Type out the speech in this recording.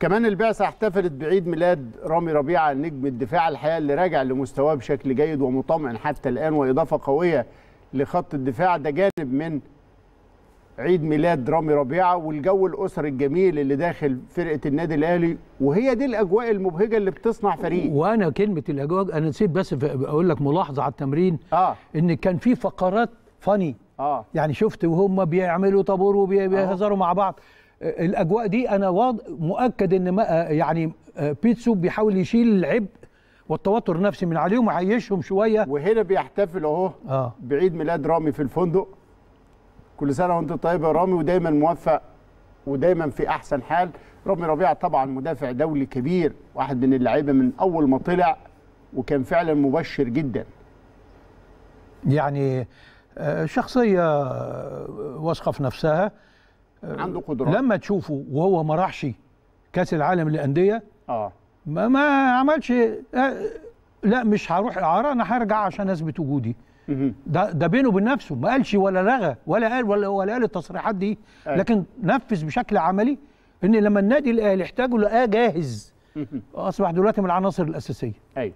كمان البعثة احتفلت بعيد ميلاد رامي ربيعة نجم الدفاع الحقيقة اللي راجع لمستواه بشكل جيد ومطمئن حتى الآن وإضافة قوية لخط الدفاع ده جانب من عيد ميلاد رامي ربيعة والجو الأسري الجميل اللي داخل فرقة النادي الأهلي وهي دي الأجواء المبهجة اللي بتصنع فريق. وأنا كلمة الأجواء أنا نسيت بس أقول لك ملاحظة على التمرين آه. إن كان في فقرات فاني. آه. يعني شفت وهم بيعملوا طابور وبيهزروا مع بعض. آه، الأجواء دي أنا واض... مؤكد إن ما آه، يعني آه، بيتسو بيحاول يشيل العبء والتوتر النفسي من عليهم ويعيشهم شوية. وهنا بيحتفل أهو آه. بعيد ميلاد رامي في الفندق. كل سنة وأنت طيب يا رامي ودايما موفق ودايما في أحسن حال. رامي ربيعه طبعا مدافع دولي كبير واحد من اللعيبة من أول ما طلع وكان فعلا مبشر جدا. يعني آه، شخصية آه، واثقة في نفسها. عنده قدرات. لما تشوفه وهو ما راحش كأس العالم للأندية آه. ما, ما عملش آه، لا مش هروح أعارة أنا هرجع عشان أثبت وجودي. ده ده بينه وبين نفسه. ما قالش ولا لغى ولا قال ولا ولا قال التصريحات دي. لكن نفذ بشكل عملي إن لما النادي الأهلي احتاجه لقاه جاهز. أصبح دلوقتي من العناصر الأساسية. أيوه